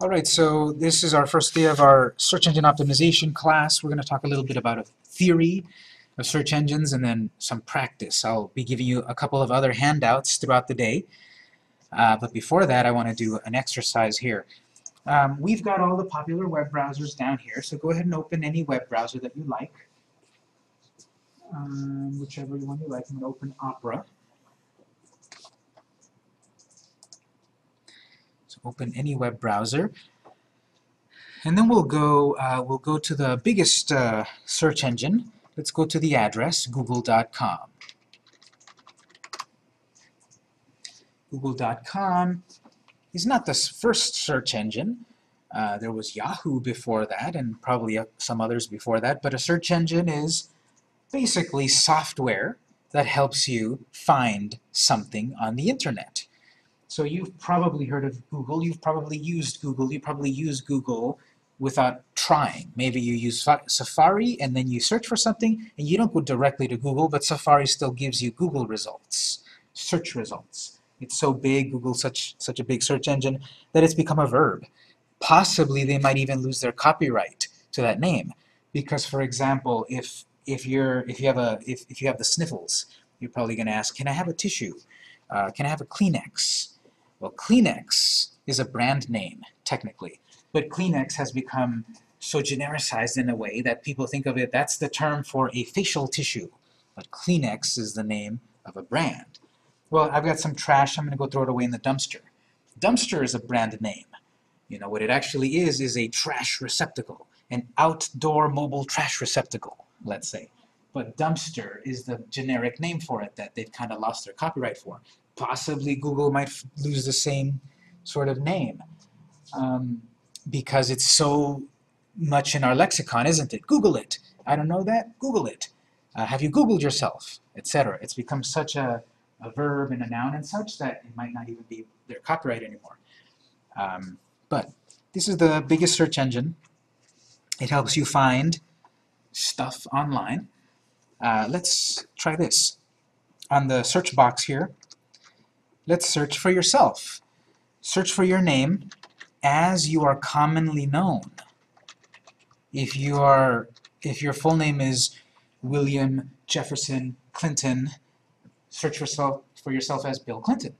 All right, so this is our first day of our search engine optimization class. We're going to talk a little bit about a theory of search engines and then some practice. I'll be giving you a couple of other handouts throughout the day. Uh, but before that, I want to do an exercise here. Um, we've got all the popular web browsers down here, so go ahead and open any web browser that you like. Um, whichever one you like. I'm going to open Opera. Open any web browser. And then we'll go, uh, we'll go to the biggest uh, search engine. Let's go to the address, google.com. Google.com is not the first search engine. Uh, there was Yahoo before that, and probably uh, some others before that, but a search engine is basically software that helps you find something on the internet. So you've probably heard of Google, you've probably used Google, you probably use Google without trying. Maybe you use Safari and then you search for something and you don't go directly to Google, but Safari still gives you Google results, search results. It's so big, Google's such, such a big search engine, that it's become a verb. Possibly they might even lose their copyright to that name. Because for example, if if you're if you have a if, if you have the sniffles, you're probably going to ask, can I have a tissue? Uh, can I have a Kleenex? Well, Kleenex is a brand name, technically, but Kleenex has become so genericized in a way that people think of it, that's the term for a facial tissue, but Kleenex is the name of a brand. Well, I've got some trash, I'm going to go throw it away in the dumpster. Dumpster is a brand name. You know, what it actually is, is a trash receptacle, an outdoor mobile trash receptacle let's say. But dumpster is the generic name for it that they've kind of lost their copyright for. Possibly Google might lose the same sort of name um, because it's so much in our lexicon, isn't it? Google it. I don't know that? Google it. Uh, have you Googled yourself? Etc. It's become such a, a verb and a noun and such that it might not even be their copyright anymore. Um, but this is the biggest search engine. It helps you find stuff online. Uh, let's try this. On the search box here, let's search for yourself. Search for your name as you are commonly known. If you are, if your full name is William Jefferson Clinton, search for, self, for yourself as Bill Clinton.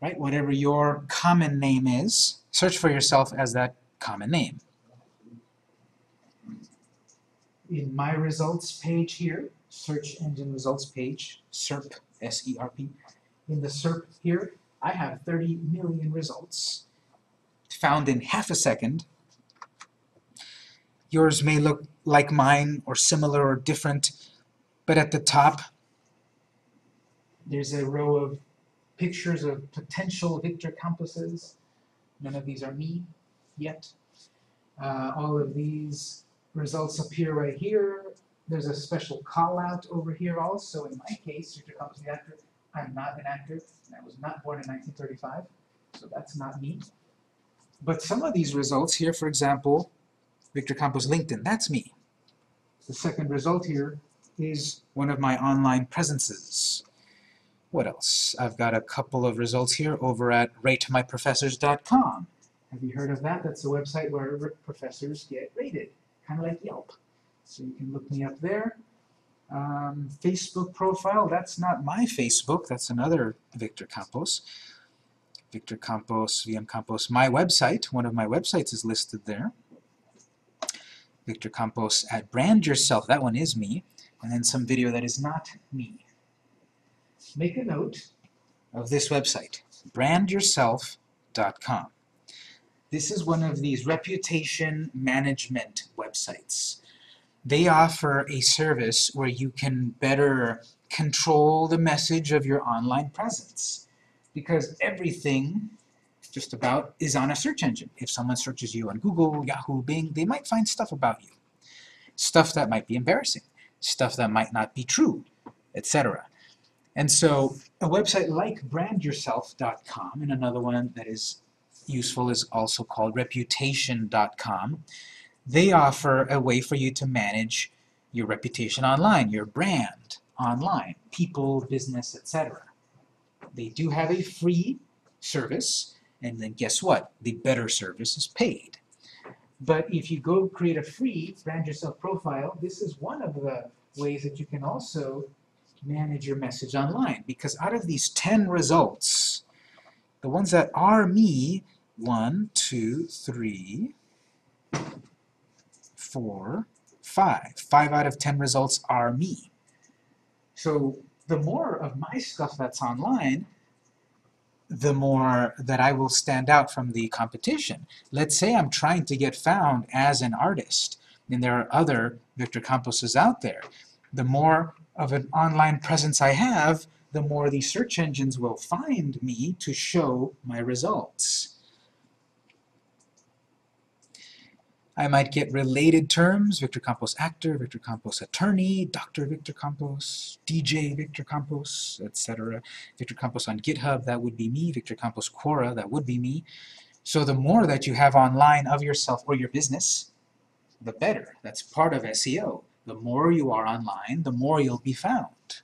Right? Whatever your common name is, search for yourself as that common name in my results page here, search engine results page, SERP, S-E-R-P, in the SERP here, I have 30 million results found in half a second. Yours may look like mine or similar or different, but at the top there's a row of pictures of potential Victor Camposes. None of these are me yet. Uh, all of these results appear right here. There's a special call out over here also. In my case, Victor Campos the. I'm not an actor, and I was not born in 1935, so that's not me. But some of these results here, for example, Victor Campos LinkedIn, that's me. The second result here is one of my online presences. What else? I've got a couple of results here over at ratemyprofessors.com. Have you heard of that? That's a website where professors get rated kind of like Yelp. So you can look me up there. Um, Facebook profile, that's not my Facebook, that's another Victor Campos. Victor Campos, VM Campos, my website, one of my websites is listed there. Victor Campos at Brand Yourself, that one is me, and then some video that is not me. Make a note of this website, brandyourself.com. This is one of these reputation management websites. They offer a service where you can better control the message of your online presence because everything just about is on a search engine. If someone searches you on Google, Yahoo, Bing, they might find stuff about you. Stuff that might be embarrassing, stuff that might not be true, etc. And so a website like brandyourself.com and another one that is useful is also called reputation.com. They offer a way for you to manage your reputation online, your brand online, people, business, etc. They do have a free service, And then guess what? The better service is paid. But if you go create a free brand yourself profile, this is one of the ways that you can also manage your message online. Because out of these 10 results, the ones that are me, one, two, three, four, five. Five out of 10 results are me. So the more of my stuff that's online, the more that I will stand out from the competition. Let's say I'm trying to get found as an artist, and there are other Victor Camposes out there. The more of an online presence I have, the more the search engines will find me to show my results. I might get related terms, Victor Campos actor, Victor Campos attorney, Dr. Victor Campos, DJ Victor Campos, etc. Victor Campos on GitHub, that would be me. Victor Campos Quora, that would be me. So the more that you have online of yourself or your business, the better. That's part of SEO. The more you are online, the more you'll be found.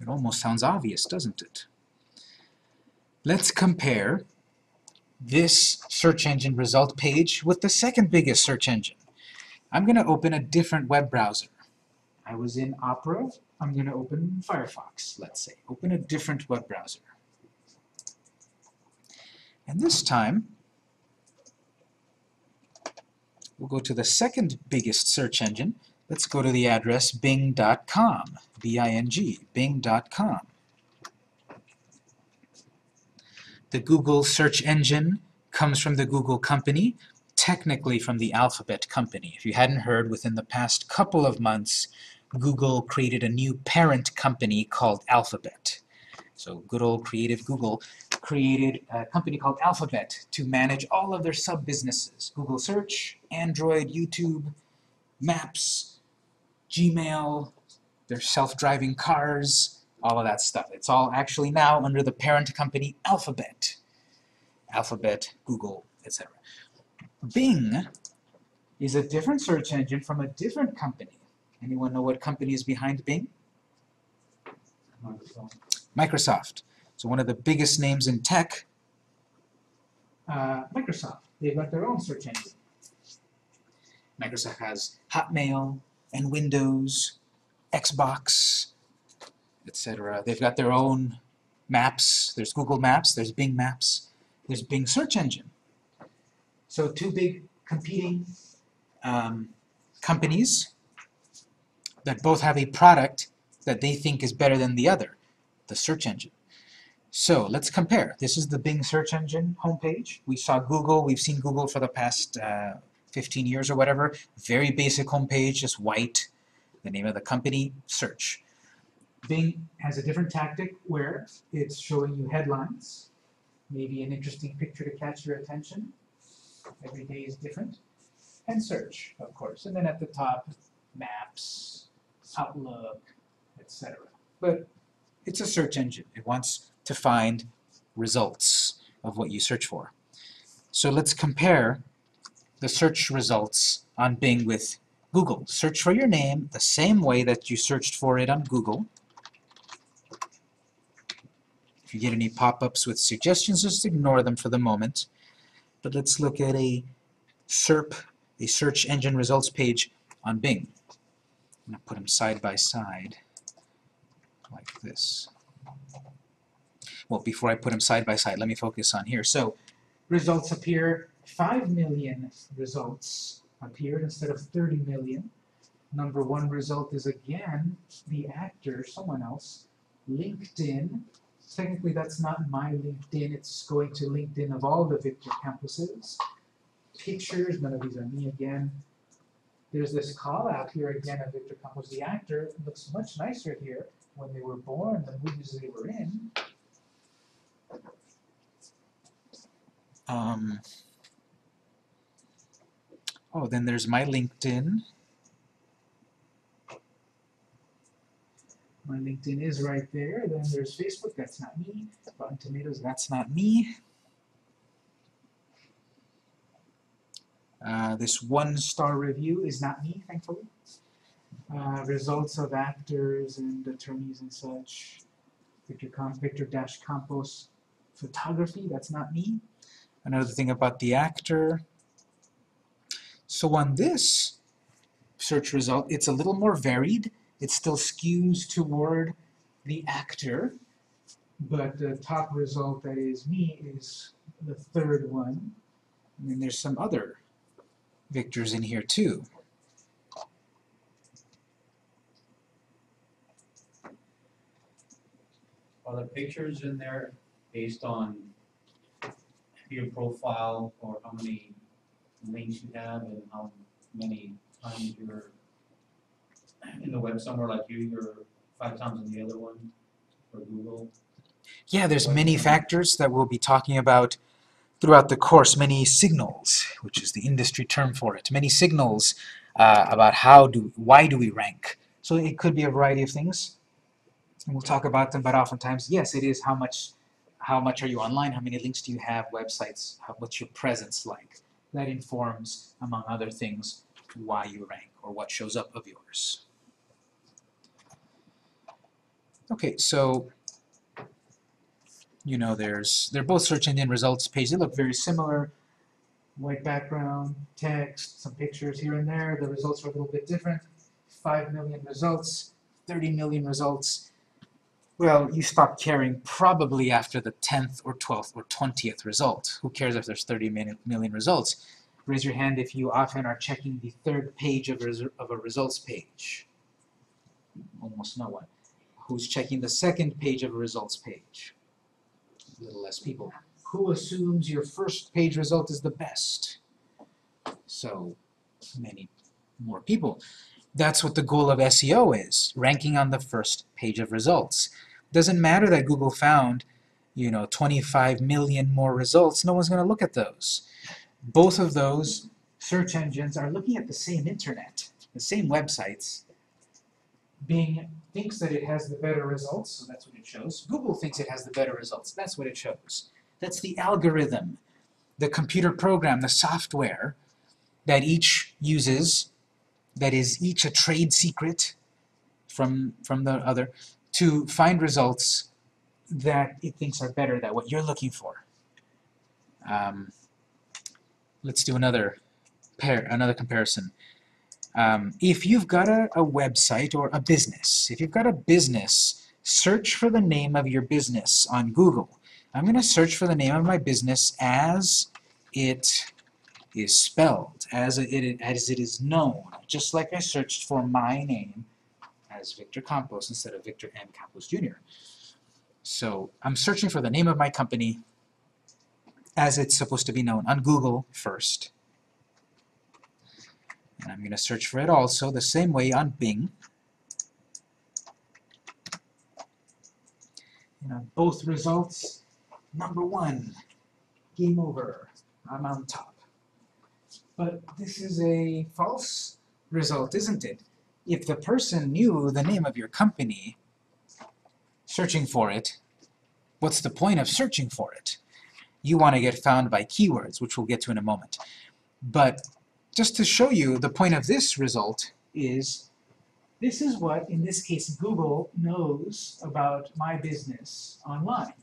It almost sounds obvious, doesn't it? Let's compare this search engine result page with the second biggest search engine. I'm going to open a different web browser. I was in Opera. I'm going to open Firefox, let's say. Open a different web browser. And this time, we'll go to the second biggest search engine. Let's go to the address bing.com, B-I-N-G, bing.com. The Google search engine comes from the Google company, technically from the Alphabet company. If you hadn't heard, within the past couple of months, Google created a new parent company called Alphabet. So good old creative Google created a company called Alphabet to manage all of their sub-businesses. Google Search, Android, YouTube, Maps, Gmail, their self-driving cars, all of that stuff. It's all actually now under the parent company Alphabet. Alphabet, Google, etc. Bing is a different search engine from a different company. Anyone know what company is behind Bing? Microsoft. Microsoft. So one of the biggest names in tech, uh, Microsoft. They've got their own search engine. Microsoft has Hotmail and Windows, Xbox, etc. They've got their own maps. There's Google Maps, there's Bing Maps, there's Bing Search Engine. So two big competing um, companies that both have a product that they think is better than the other, the search engine. So let's compare. This is the Bing search engine homepage. We saw Google, we've seen Google for the past uh, 15 years or whatever. Very basic homepage, just white, the name of the company, search. Bing has a different tactic where it's showing you headlines, maybe an interesting picture to catch your attention. Every day is different. And search, of course. And then at the top, maps, Outlook, etc. But it's a search engine. It wants to find results of what you search for. So let's compare the search results on Bing with Google. Search for your name the same way that you searched for it on Google. If you get any pop-ups with suggestions, just ignore them for the moment. But let's look at a SERP, a search engine results page on Bing. I'm going to put them side by side like this. Well, before I put them side by side, let me focus on here. So results appear, 5 million results appeared instead of 30 million. Number one result is again the actor, someone else, LinkedIn, Technically, that's not my LinkedIn. It's going to LinkedIn of all the Victor Camposes. Pictures, none of these are me again. There's this call out here again of Victor Campos, the actor. Looks much nicer here when they were born, the movies they were in. Um, oh, then there's my LinkedIn. My LinkedIn is right there. Then there's Facebook, that's not me. Rotten Tomatoes, that's not me. Uh, this one-star review is not me, thankfully. Uh, results of actors and attorneys and such. Victor, Com Victor Dash Campos. photography, that's not me. Another thing about the actor. So on this search result, it's a little more varied. It still skews toward the actor, but the top result, that is me, is the third one. And then there's some other Victors in here too. Are the pictures in there based on your profile or how many links you have and how many times you're in the web somewhere like you, you're five times in the other one for Google? Yeah, there's many factors that we'll be talking about throughout the course, many signals, which is the industry term for it, many signals uh, about how do, why do we rank. So it could be a variety of things, and we'll talk about them, but oftentimes, yes, it is how much, how much are you online, how many links do you have, websites, how, what's your presence like. That informs, among other things, why you rank or what shows up of yours. Okay, so you know, there's they're both search engine results page. They look very similar. White background, text, some pictures here and there. The results are a little bit different. 5 million results, 30 million results. Well, you stop caring probably after the 10th or 12th or 20th result. Who cares if there's 30 million results? Raise your hand if you often are checking the third page of of a results page. Almost no one. Who's checking the second page of a results page? A little less people. Who assumes your first page result is the best? So many more people. That's what the goal of SEO is, ranking on the first page of results. Doesn't matter that Google found, you know, 25 million more results, no one's going to look at those. Both of those search engines are looking at the same internet, the same websites. Bing thinks that it has the better results, so that's what it shows. Google thinks it has the better results, that's what it shows. That's the algorithm, the computer program, the software that each uses, that is each a trade secret from, from the other, to find results that it thinks are better than what you're looking for. Um, let's do another pair, another comparison. Um, if you've got a, a website or a business, if you've got a business, search for the name of your business on Google. I'm going to search for the name of my business as it is spelled, as it, as it is known, just like I searched for my name as Victor Campos instead of Victor M. Campos Jr. So I'm searching for the name of my company as it's supposed to be known on Google first. And I'm going to search for it also the same way on Bing. And on both results, number one, game over. I'm on top. But this is a false result, isn't it? If the person knew the name of your company, searching for it, what's the point of searching for it? You want to get found by keywords, which we'll get to in a moment. But just to show you the point of this result is this is what, in this case, Google knows about my business online.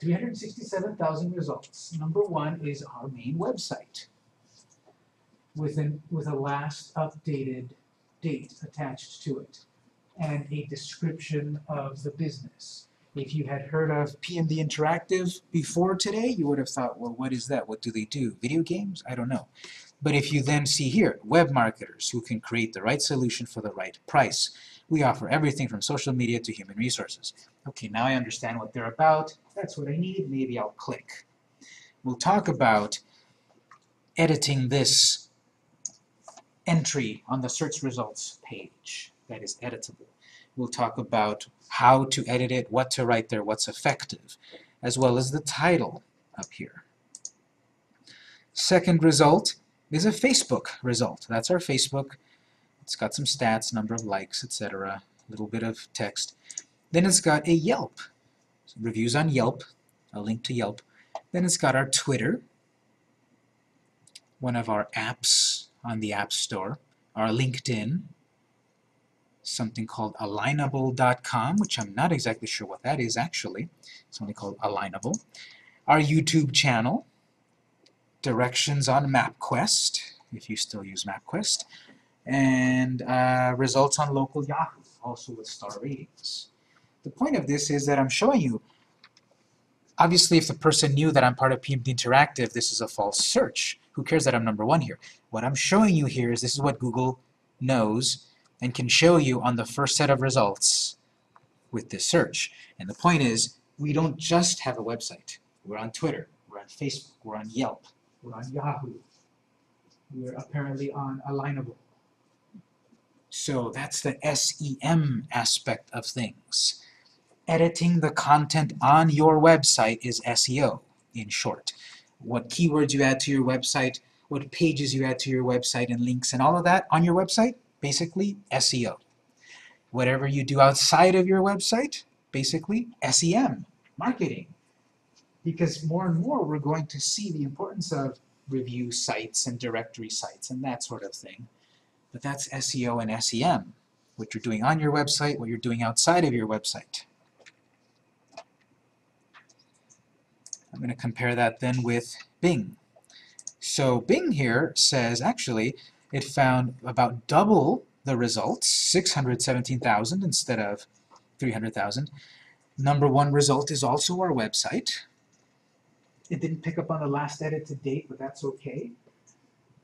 367,000 results. Number one is our main website with, an, with a last updated date attached to it and a description of the business. If you had heard of PMD Interactive before today, you would have thought, well, what is that? What do they do? Video games? I don't know. But if you then see here, web marketers who can create the right solution for the right price. We offer everything from social media to human resources. Okay, now I understand what they're about. That's what I need. Maybe I'll click. We'll talk about editing this entry on the search results page that is editable. We'll talk about how to edit it, what to write there, what's effective, as well as the title up here. Second result is a Facebook result. That's our Facebook. It's got some stats, number of likes, etc., a little bit of text. Then it's got a Yelp, reviews on Yelp, a link to Yelp. Then it's got our Twitter, one of our apps on the App Store, our LinkedIn, something called alignable.com, which I'm not exactly sure what that is actually. It's only called Alignable. our YouTube channel, directions on MapQuest, if you still use MapQuest, and uh, results on local Yahoo, also with star ratings. The point of this is that I'm showing you, obviously if the person knew that I'm part of PMD Interactive, this is a false search. Who cares that I'm number one here? What I'm showing you here is this is what Google knows and can show you on the first set of results with this search. And the point is, we don't just have a website. We're on Twitter, we're on Facebook, we're on Yelp, we're on Yahoo. We're apparently on Alignable. So that's the SEM aspect of things. Editing the content on your website is SEO, in short. What keywords you add to your website, what pages you add to your website and links and all of that on your website, basically SEO. Whatever you do outside of your website, basically SEM, marketing. Because more and more we're going to see the importance of review sites and directory sites and that sort of thing. But that's SEO and SEM, what you're doing on your website, what you're doing outside of your website. I'm going to compare that then with Bing. So Bing here says actually it found about double the results, 617,000 instead of 300,000. Number one result is also our website. It didn't pick up on the last edit to date, but that's okay.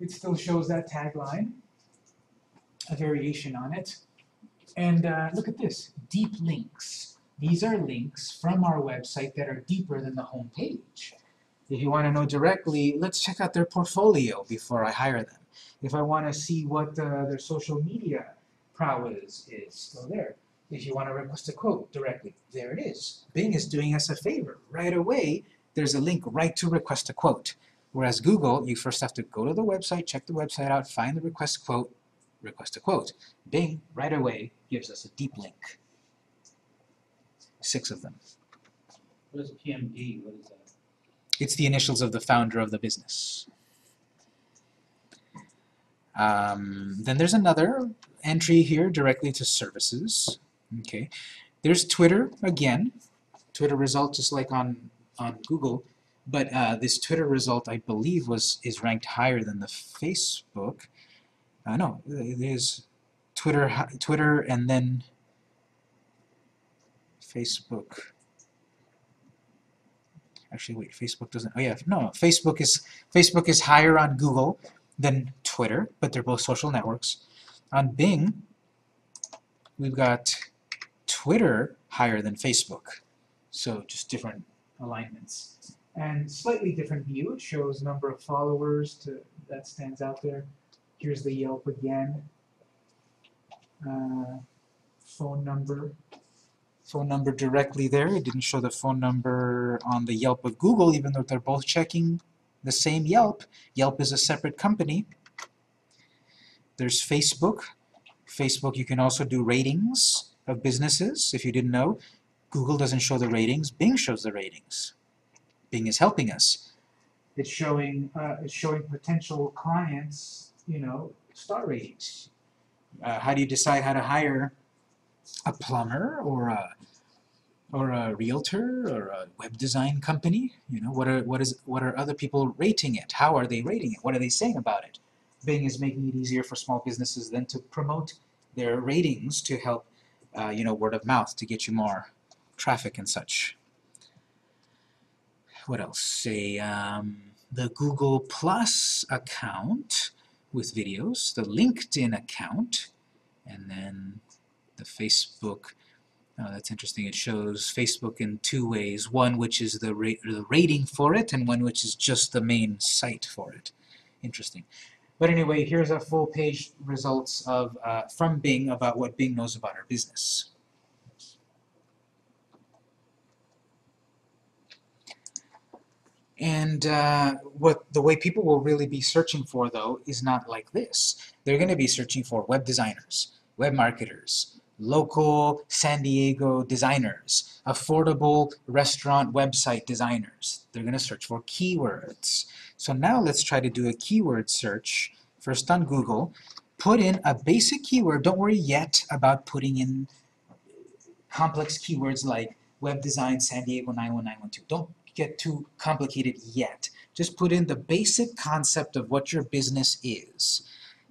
It still shows that tagline, a variation on it. And uh, look at this, deep links. These are links from our website that are deeper than the home page. If you want to know directly, let's check out their portfolio before I hire them. If I want to see what uh, their social media prowess is, go there. If you want to request a quote directly, there it is. Bing is doing us a favor. Right away, there's a link right to request a quote. Whereas Google, you first have to go to the website, check the website out, find the request quote, request a quote. Bing, right away, gives us a deep link. Six of them. What is PMD, what is that? It's the initials of the founder of the business. Um, then there's another entry here directly to services. Okay, there's Twitter again. Twitter results just like on on Google, but uh, this Twitter result I believe was is ranked higher than the Facebook. Uh, no, it is Twitter Twitter and then Facebook. Actually, wait, Facebook doesn't. Oh yeah, no, Facebook is Facebook is higher on Google than Twitter, but they're both social networks. On Bing, we've got Twitter higher than Facebook. So just different alignments. And slightly different view. It shows number of followers to that stands out there. Here's the Yelp again. Uh, phone number. Phone number directly there. It didn't show the phone number on the Yelp of Google, even though they're both checking the same Yelp. Yelp is a separate company. There's Facebook. Facebook, you can also do ratings of businesses, if you didn't know. Google doesn't show the ratings, Bing shows the ratings. Bing is helping us. It's showing, uh, it's showing potential clients, you know, star ratings. Uh, how do you decide how to hire a plumber or a or a realtor or a web design company? You know, what are what is what are other people rating it? How are they rating it? What are they saying about it? Bing is making it easier for small businesses then to promote their ratings to help, uh, you know, word of mouth to get you more traffic and such. What else? Say um, the Google Plus account with videos, the LinkedIn account, and then the Facebook. Oh, that's interesting. It shows Facebook in two ways. One which is the, ra the rating for it, and one which is just the main site for it. Interesting. But anyway, here's a full page results of uh, from Bing about what Bing knows about our business. And uh, what the way people will really be searching for, though, is not like this. They're going to be searching for web designers, web marketers, local San Diego designers, affordable restaurant website designers. They're going to search for keywords. So now let's try to do a keyword search, first on Google. Put in a basic keyword. Don't worry yet about putting in complex keywords like web design San Diego 91912. Don't get too complicated yet. Just put in the basic concept of what your business is.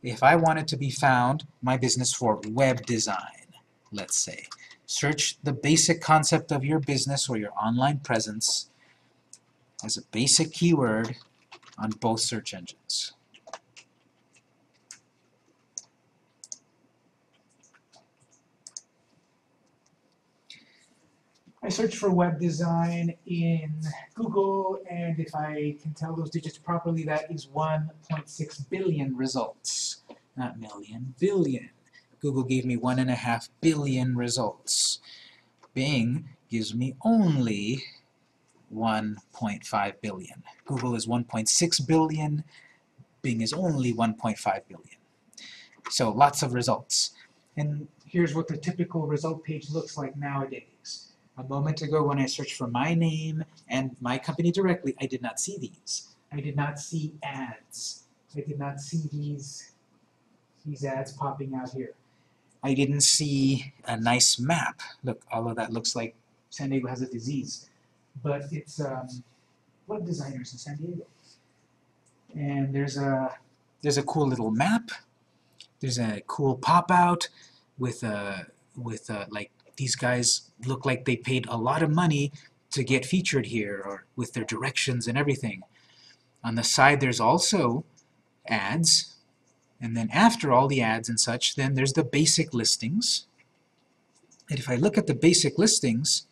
If I wanted to be found, my business for web design, let's say, search the basic concept of your business or your online presence as a basic keyword on both search engines. I search for web design in Google, and if I can tell those digits properly, that is 1.6 billion results. Not million, billion. Google gave me one and a half billion results. Bing gives me only 1.5 billion. Google is 1.6 billion, Bing is only 1.5 billion. So lots of results. And here's what the typical result page looks like nowadays. A moment ago when I searched for my name and my company directly, I did not see these. I did not see ads. I did not see these, these ads popping out here. I didn't see a nice map. Look, all of that looks like San Diego has a disease. But it's um, web designers in San Diego. And there's a, there's a cool little map. There's a cool pop-out with a, with a, like these guys look like they paid a lot of money to get featured here or with their directions and everything. On the side there's also ads and then after all the ads and such then there's the basic listings. And if I look at the basic listings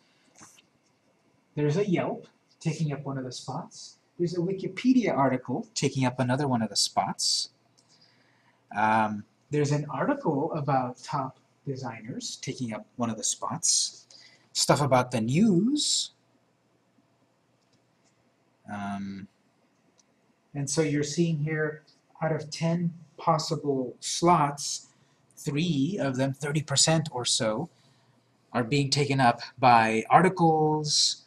there's a Yelp taking up one of the spots. There's a Wikipedia article taking up another one of the spots. Um, there's an article about top designers taking up one of the spots. Stuff about the news. Um, and so you're seeing here, out of 10 possible slots, three of them, 30% or so, are being taken up by articles,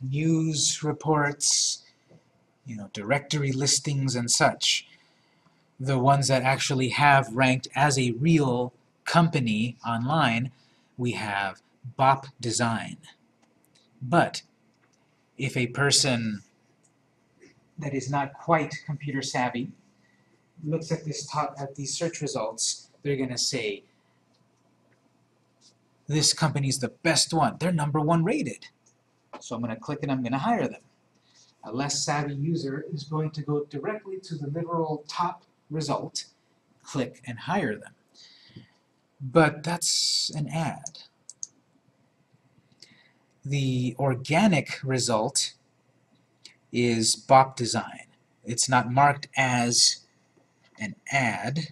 news reports, you know, directory listings and such. The ones that actually have ranked as a real company online, we have BOP Design. But if a person that is not quite computer savvy looks at this top at these search results, they're going to say, this company's the best one. They're number one rated. So I'm going to click and I'm going to hire them. A less savvy user is going to go directly to the literal top result, click and hire them. But that's an ad. The organic result is BOP design. It's not marked as an ad.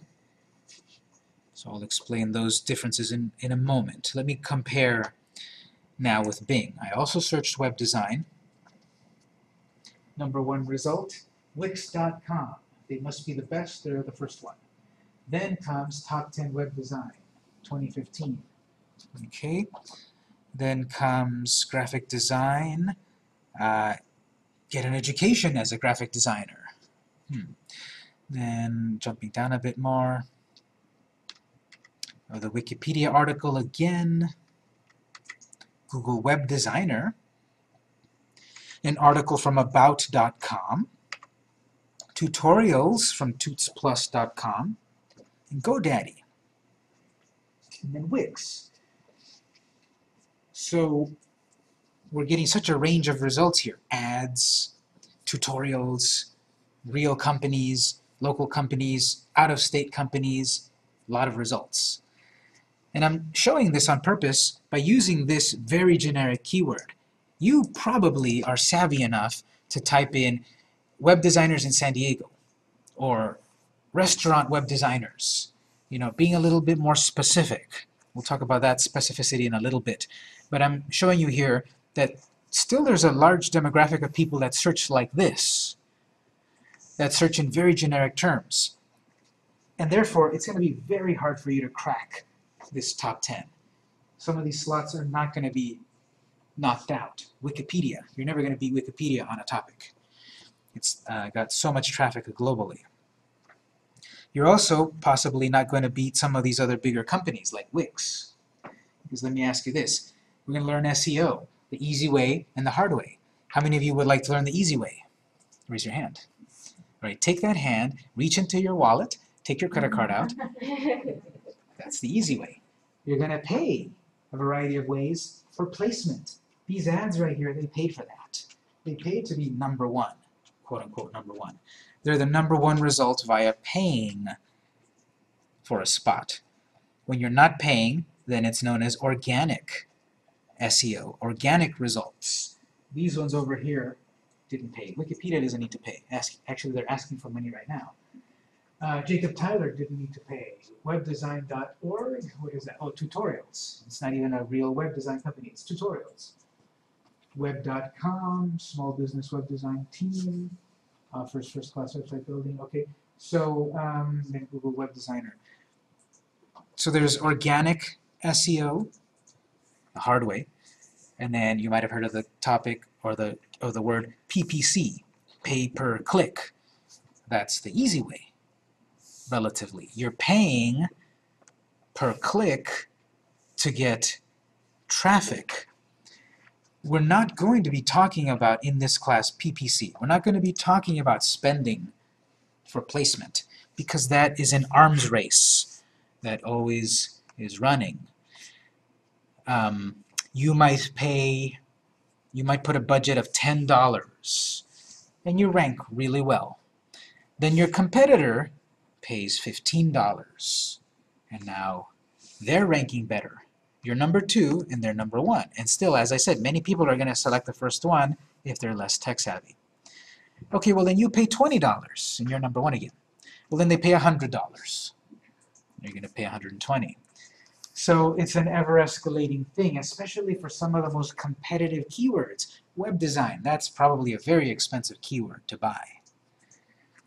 So I'll explain those differences in, in a moment. Let me compare now with Bing. I also searched web design. Number one result, Wix.com. They must be the best, they're the first one. Then comes top 10 web design, 2015. Okay, then comes graphic design, uh, get an education as a graphic designer. Hmm. Then jumping down a bit more, oh, the Wikipedia article again, Google Web Designer, an article from About.com, tutorials from TutsPlus.com, and GoDaddy, and then Wix. So we're getting such a range of results here. Ads, tutorials, real companies, local companies, out-of-state companies, a lot of results. And I'm showing this on purpose by using this very generic keyword. You probably are savvy enough to type in web designers in San Diego or restaurant web designers. You know, being a little bit more specific. We'll talk about that specificity in a little bit. But I'm showing you here that still there's a large demographic of people that search like this, that search in very generic terms. And therefore, it's going to be very hard for you to crack this top 10. Some of these slots are not going to be knocked out. Wikipedia, you're never going to beat Wikipedia on a topic. It's uh, got so much traffic globally. You're also possibly not going to beat some of these other bigger companies like Wix. Because let me ask you this. We're going to learn SEO, the easy way and the hard way. How many of you would like to learn the easy way? Raise your hand. All right, take that hand, reach into your wallet, take your credit card out. That's the easy way. You're going to pay a variety of ways for placement. These ads right here, they paid for that. They paid to be number one, quote unquote number one. They're the number one result via paying for a spot. When you're not paying, then it's known as organic SEO, organic results. These ones over here didn't pay. Wikipedia doesn't need to pay. Ask, actually, they're asking for money right now. Uh, Jacob Tyler didn't need to pay. Webdesign.org, what is that? Oh, tutorials. It's not even a real web design company, it's tutorials. Web.com, small business web design team, offers first class website building. Okay, so um, then Google Web Designer. So there's organic SEO, the hard way, and then you might have heard of the topic or the or the word PPC, pay per click. That's the easy way, relatively. You're paying per click to get traffic. We're not going to be talking about in this class PPC. We're not going to be talking about spending for placement because that is an arms race that always is running. Um, you might pay, you might put a budget of $10 and you rank really well. Then your competitor pays $15 and now they're ranking better. You're number two and they're number one. And still, as I said, many people are going to select the first one if they're less tech savvy. Okay, well then you pay $20 and you're number one again. Well then they pay $100. You're going to pay 120. So it's an ever escalating thing, especially for some of the most competitive keywords. Web design, that's probably a very expensive keyword to buy.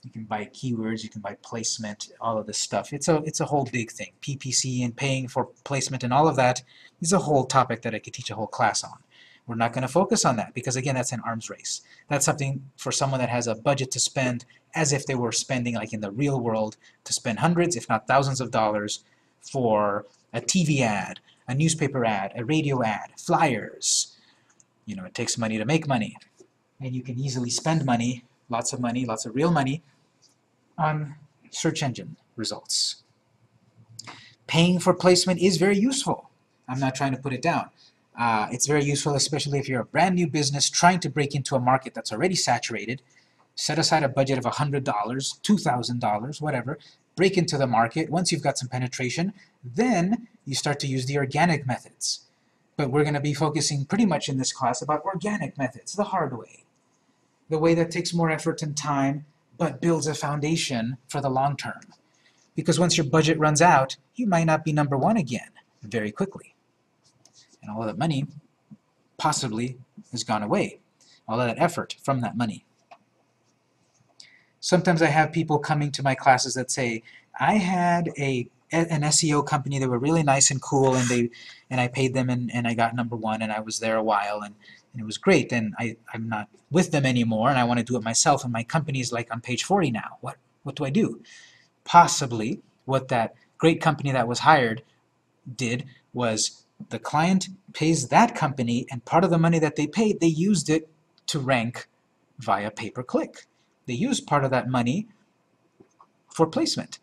You can buy keywords, you can buy placement, all of this stuff. It's a, it's a whole big thing. PPC and paying for placement and all of that is a whole topic that I could teach a whole class on. We're not going to focus on that because again that's an arms race. That's something for someone that has a budget to spend as if they were spending like in the real world to spend hundreds if not thousands of dollars for a TV ad, a newspaper ad, a radio ad, flyers. You know, it takes money to make money. And you can easily spend money, lots of money, lots of real money, on search engine results. Paying for placement is very useful. I'm not trying to put it down. Uh, it's very useful, especially if you're a brand new business trying to break into a market that's already saturated. Set aside a budget of $100, $2,000, whatever. Break into the market. Once you've got some penetration, then you start to use the organic methods. But we're going to be focusing pretty much in this class about organic methods, the hard way. The way that takes more effort and time, but builds a foundation for the long term. Because once your budget runs out, you might not be number one again very quickly. And all of that money possibly has gone away. All of that effort from that money. Sometimes I have people coming to my classes that say, I had a an SEO company that were really nice and cool and they and I paid them and, and I got number one and I was there a while and, and it was great and I, I'm not with them anymore and I want to do it myself and my company is like on page 40 now. What what do I do? Possibly what that great company that was hired did was the client pays that company and part of the money that they paid they used it to rank via pay-per-click. They used part of that money for placement.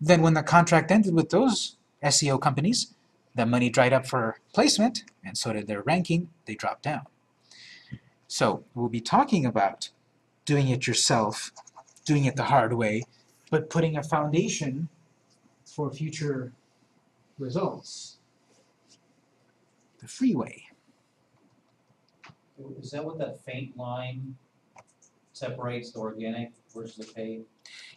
Then when the contract ended with those SEO companies, the money dried up for placement, and so did their ranking, they dropped down. So we'll be talking about doing it yourself, doing it the hard way, but putting a foundation for future results. The freeway. Is that what that faint line separates the organic versus the paid?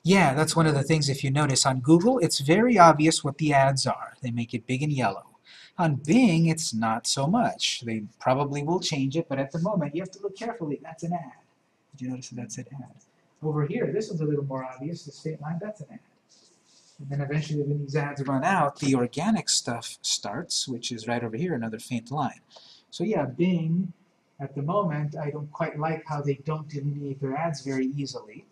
Yeah, that's one of the things if you notice on Google, it's very obvious what the ads are. They make it big and yellow. On Bing, it's not so much. They probably will change it, but at the moment, you have to look carefully. That's an ad. Did you notice that that's an ad? Over here, this one's a little more obvious. The state line, that's an ad. And then eventually when these ads run out, the organic stuff starts, which is right over here, another faint line. So yeah, Bing, at the moment, I don't quite like how they don't delineate their ads very easily.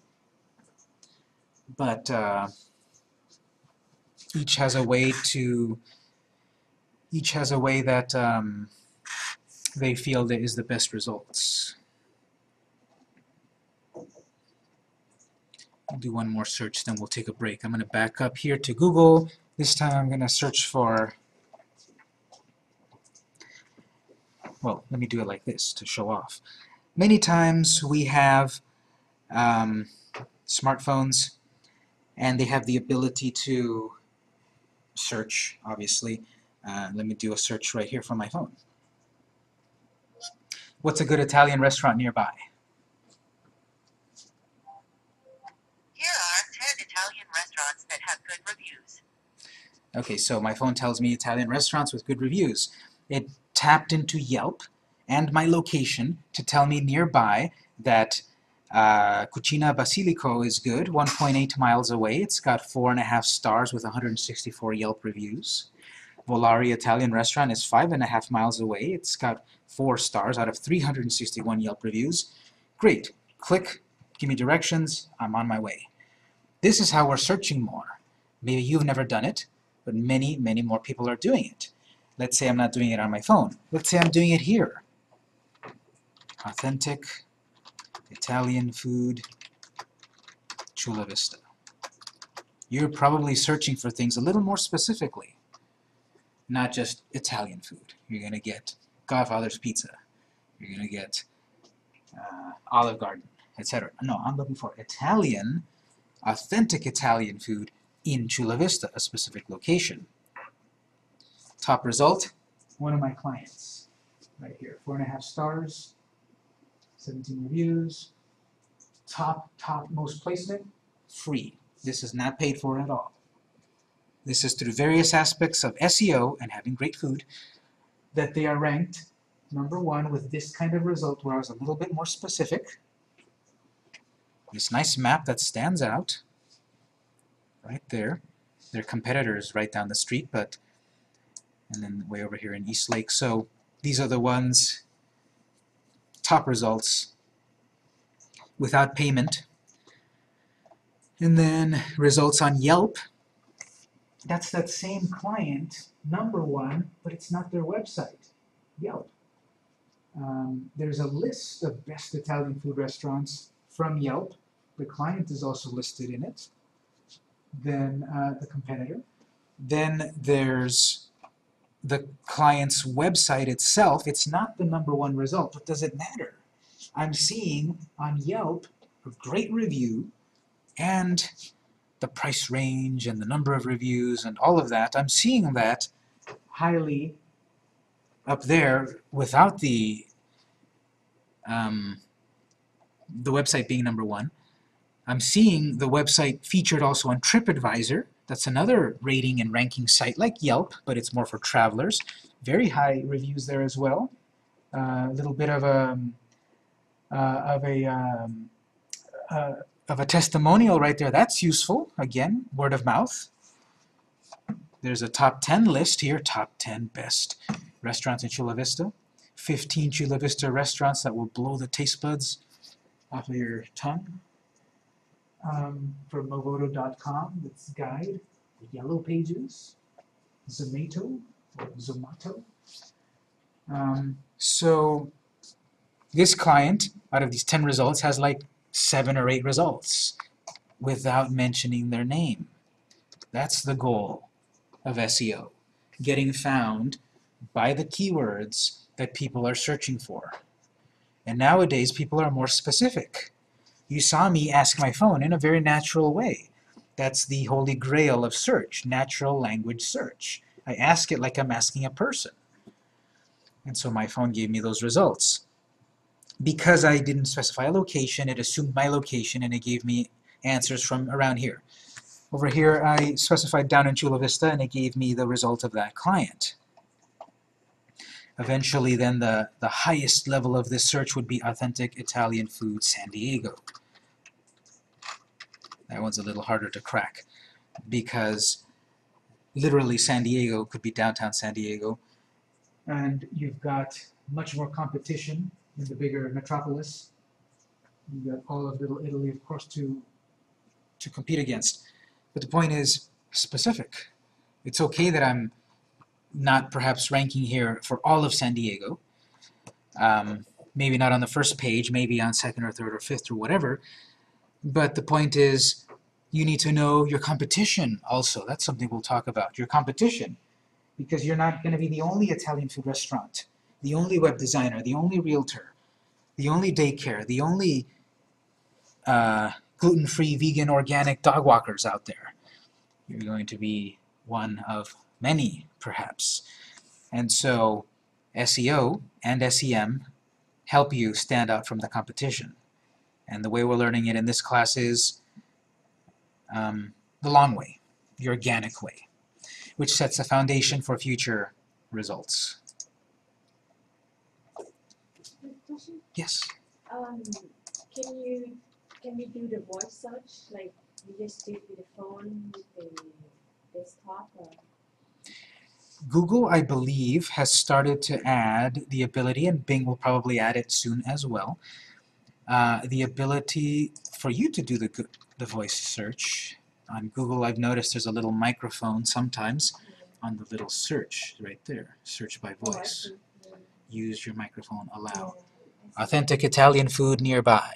But uh, each has a way to, each has a way that um, they feel that is the best results. I'll do one more search, then we'll take a break. I'm going to back up here to Google. This time I'm going to search for, well, let me do it like this to show off. Many times we have um, smartphones, and they have the ability to search, obviously, uh, let me do a search right here from my phone. What's a good Italian restaurant nearby? Here are 10 Italian restaurants that have good reviews. Okay, so my phone tells me Italian restaurants with good reviews. It tapped into Yelp and my location to tell me nearby that uh, Cucina Basilico is good, 1.8 miles away. It's got four and a half stars with 164 Yelp reviews. Volari Italian restaurant is five and a half miles away. It's got four stars out of 361 Yelp reviews. Great. Click, give me directions, I'm on my way. This is how we're searching more. Maybe you've never done it, but many, many more people are doing it. Let's say I'm not doing it on my phone. Let's say I'm doing it here. Authentic Italian food, Chula Vista. You're probably searching for things a little more specifically, not just Italian food. You're going to get Godfather's Pizza. You're going to get uh, Olive Garden, etc. No, I'm looking for Italian, authentic Italian food in Chula Vista, a specific location. Top result, one of my clients, right here, four and a half stars, 17 reviews, top, top most placement, free. This is not paid for at all. This is through various aspects of SEO and having great food that they are ranked number one with this kind of result where I was a little bit more specific. This nice map that stands out right there. Their competitors right down the street, but and then way over here in East Lake. So these are the ones top results without payment. And then results on Yelp. That's that same client, number one, but it's not their website, Yelp. Um, there's a list of best Italian food restaurants from Yelp. The client is also listed in it. Then uh, the competitor. Then there's the client's website itself, it's not the number one result, but does it matter? I'm seeing on Yelp a great review and the price range and the number of reviews and all of that, I'm seeing that highly up there without the um, the website being number one. I'm seeing the website featured also on TripAdvisor, that's another rating and ranking site like Yelp, but it's more for travelers. Very high reviews there as well. Uh, a little bit of a uh, of a um, uh, of a testimonial right there. That's useful. Again, word of mouth. There's a top 10 list here. Top 10 best restaurants in Chula Vista. 15 Chula Vista restaurants that will blow the taste buds off of your tongue um, from Movoto.com, that's guide, the yellow pages, Zomato, or Zomato. Um, so this client, out of these 10 results, has like seven or eight results without mentioning their name. That's the goal of SEO, getting found by the keywords that people are searching for. And nowadays, people are more specific. You saw me ask my phone in a very natural way. That's the holy grail of search, natural language search. I ask it like I'm asking a person. And so my phone gave me those results. Because I didn't specify a location, it assumed my location and it gave me answers from around here. Over here I specified down in Chula Vista and it gave me the result of that client. Eventually then the, the highest level of this search would be authentic Italian food San Diego. That one's a little harder to crack because literally San Diego could be downtown San Diego and you've got much more competition in the bigger metropolis. You've got all of Little Italy, of course, to, to compete against. But the point is specific. It's okay that I'm not perhaps ranking here for all of San Diego. Um, maybe not on the first page, maybe on second or third or fifth or whatever. But the point is, you need to know your competition also. That's something we'll talk about. Your competition. Because you're not going to be the only Italian food restaurant, the only web designer, the only realtor, the only daycare, the only uh, gluten free, vegan, organic dog walkers out there. You're going to be one of many, perhaps. And so, SEO and SEM help you stand out from the competition. And the way we're learning it in this class is um, the long way, the organic way, which sets a foundation for future results. Question, Yes. um, can you, can we do the voice search, like you just did with the phone, with the desktop or? Google, I believe, has started to add the ability, and Bing will probably add it soon as well, uh, the ability for you to do the, the voice search. On Google, I've noticed there's a little microphone sometimes on the little search right there, search by Oh, voice. Use your microphone, allow. Yeah, I see. Authentic Italian food nearby.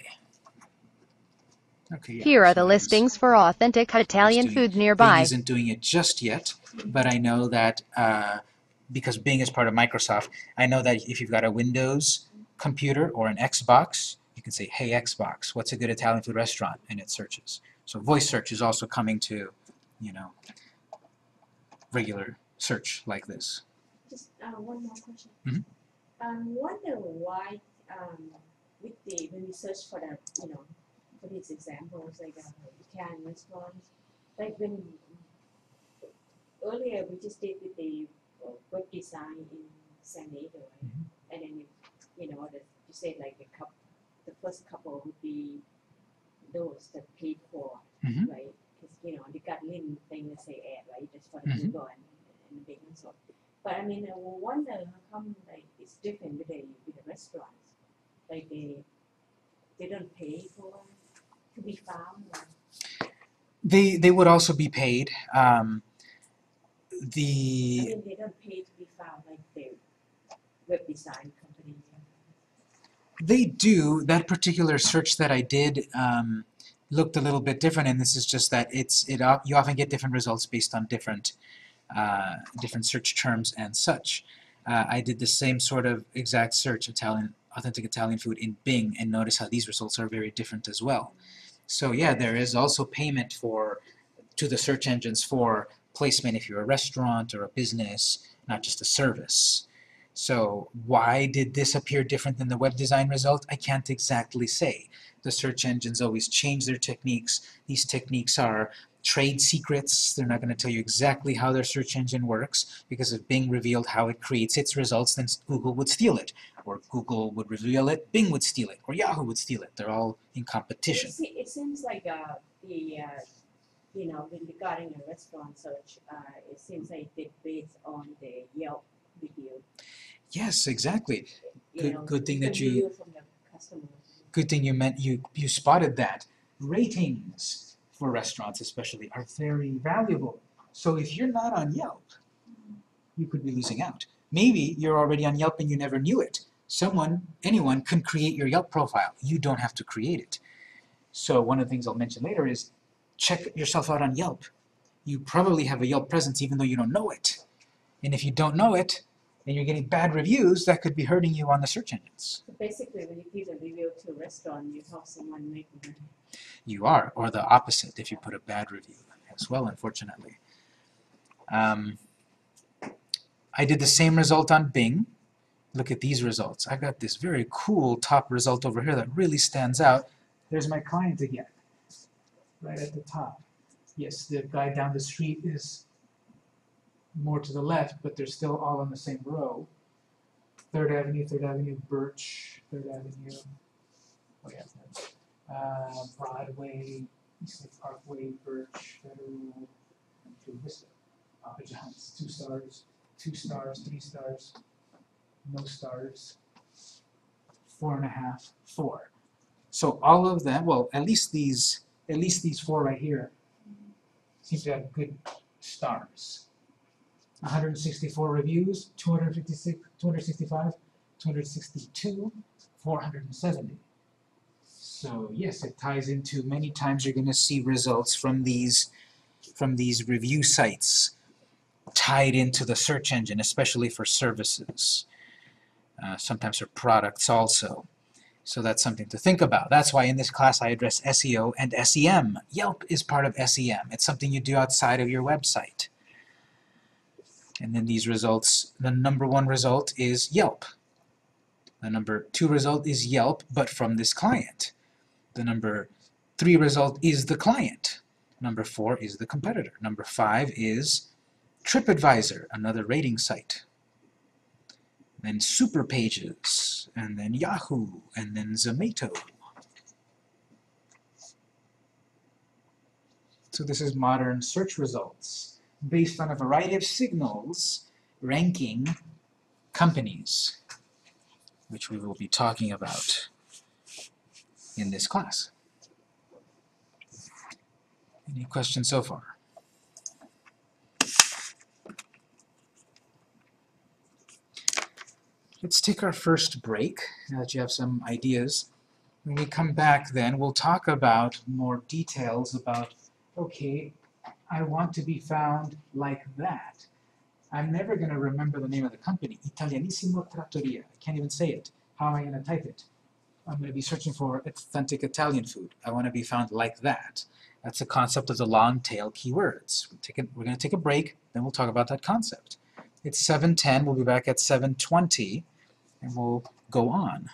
Okay, yeah, Here are the listings for authentic Italian doing- food Bing nearby. isn't doing it just yet, but I know that uh, because Bing is part of Microsoft, I know that if you've got a Windows computer or an Xbox, you can say, "Hey Xbox, what's a good Italian food restaurant?" and it searches. So voice search is also coming to, you know, regular search like this. Just, uh, one more question. Mhm. Um, wonder why, um, with the, when we search for the, you know, for these examples, like, uh, Italian restaurants, like when, earlier we just did with the web design in San Diego, right? Mhm. And then, you, you know, the, you said like the coup the first couple would be those that paid for, Mhm. right? Because, you know, the Gatlin thing they say ad, right, just for the Mhm. Google and, and the big and so. But I mean, I wonder how come like it's different with the with the restaurants, like they they don't pay for to be found. Or, They they would also be paid. Um, I the mean, they don't pay to be found like the web design company. They do. That particular search that I did um, looked a little bit different, and this is just that it's it. You often get different results based on different uh, different search terms and such. Uh, I did the same sort of exact search, Italian authentic Italian food in Bing, and notice how these results are very different as well. So yeah, there is also payment for to the search engines for placement if you're a restaurant or a business, not just a service. So why did this appear different than the web design result? I can't exactly say. The search engines always change their techniques. These techniques are trade secrets. They're not going to tell you exactly how their search engine works because if Bing revealed how it creates its results, then Google would steal it. Or Google would reveal it, Bing would steal it, or Yahoo would steal it. They're all in competition. It, se- it seems like uh, the uh, you know when regarding a restaurant search, uh, it seems like they based on the Yelp review. Yes, exactly. You Good- know, good thing that you- review from the customers. Good thing you meant you you spotted that. Ratings for restaurants especially are very valuable. So if you're not on Yelp, you could be losing out. Maybe you're already on Yelp and you never knew it. Someone, anyone can create your Yelp profile. You don't have to create it. So one of the things I'll mention later is check yourself out on Yelp. You probably have a Yelp presence even though you don't know it. And if you don't know it and you're getting bad reviews, that could be hurting you on the search engines. Basically, when you give a review to a restaurant, you help someone make money. you are, or the opposite if you put a bad review as well, unfortunately. Um, I did the same result on Bing. Look at these results. I got this very cool top result over here that really stands out. There's my client again, right at the top. Yes, the guy down the street is more to the left, but they're still all on the same row. Third Avenue, Third Avenue, Birch, Third Avenue. Oh yeah, uh, Broadway, Parkway, Birch, Federal, and Chula Vista. Papa John's, two stars, two stars, three stars, no stars, four and a half, four. So all of them, well, at least these, at least these four right here, seem to have good stars. 164 reviews, 256, 265, 262, 470. So yes, it ties into many times you're going to see results from these from these review sites tied into the search engine, especially for services. Uh, sometimes for products also. So that's something to think about. That's why in this class I address SEO and SEM. Yelp is part of SEM. It's something you do outside of your website. And then these results, the number one result is Yelp. The number two result is Yelp, but from this client. The number three result is the client. Number four is the competitor. Number five is TripAdvisor, another rating site. Then Superpages, and then Yahoo, and then Zomato. So this is modern search results based on a variety of signals ranking companies, which we will be talking about in this class. Any questions so far? Let's take our first break, now that you have some ideas. When we come back then, we'll talk about more details about, okay, I want to be found like that. I'm never going to remember the name of the company, Italianissimo Trattoria. I can't even say it. How am I going to type it? I'm going to be searching for authentic Italian food. I want to be found like that. That's the concept of the long tail keywords. We'll a, we're going to take a break, then we'll talk about that concept. It's 7.10, we'll be back at 7.20, and we'll go on.